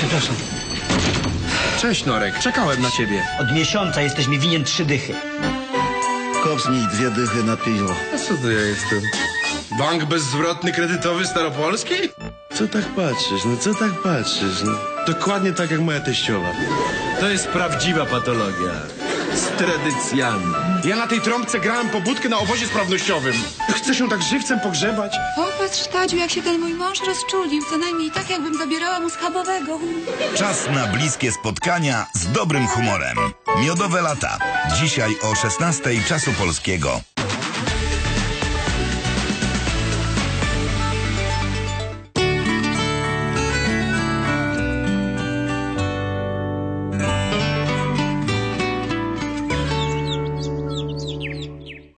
Przepraszam. Cześć Norek, czekałem na ciebie. Od miesiąca jesteś mi winien trzy dychy. Kopnij dwie dychy na piwo. A co to ja jestem? Bank bezzwrotny kredytowy Staropolski? Co tak patrzysz? No co tak patrzysz? No, dokładnie tak jak moja teściowa. To jest prawdziwa patologia. Z tradycjami. Ja na tej trąbce grałem pobudkę na obozie sprawnościowym. Chcesz ją tak żywcem pogrzebać? Popatrz, Tadziu, jak się ten mój mąż rozczulił. Co najmniej tak, jakbym zabierała mu schabowego. Czas na bliskie spotkania z dobrym humorem. Miodowe lata. Dzisiaj o 16 czasu polskiego.